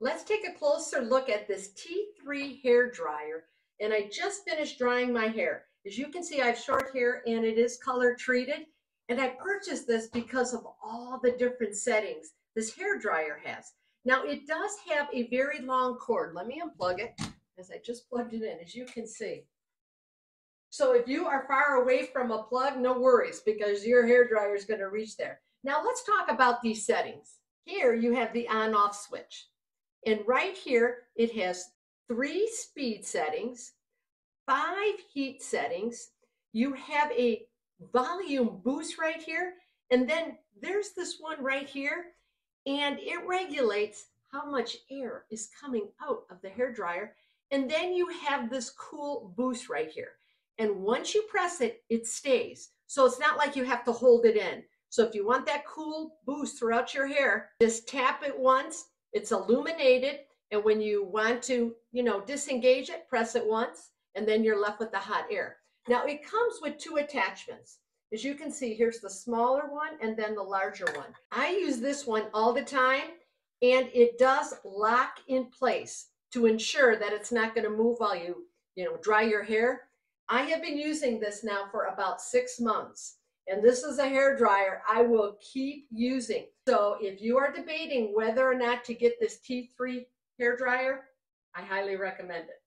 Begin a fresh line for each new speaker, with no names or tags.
let's take a closer look at this T3 hair dryer. And I just finished drying my hair. As you can see, I have short hair and it is color treated. And I purchased this because of all the different settings this hair dryer has. Now it does have a very long cord. Let me unplug it as I just plugged it in, as you can see. So if you are far away from a plug, no worries because your hair dryer is going to reach there. Now let's talk about these settings. Here you have the on off switch. And right here, it has three speed settings, five heat settings. You have a volume boost right here. And then there's this one right here. And it regulates how much air is coming out of the hair dryer. And then you have this cool boost right here. And once you press it, it stays. So it's not like you have to hold it in. So if you want that cool boost throughout your hair, just tap it once. It's illuminated. And when you want to, you know, disengage it, press it once, and then you're left with the hot air. Now it comes with two attachments. As you can see, here's the smaller one and then the larger one. I use this one all the time and it does lock in place to ensure that it's not going to move while you, you know, dry your hair. I have been using this now for about six months and this is a hair dryer I will keep using. So if you are debating whether or not to get this T3 hair dryer, I highly recommend it.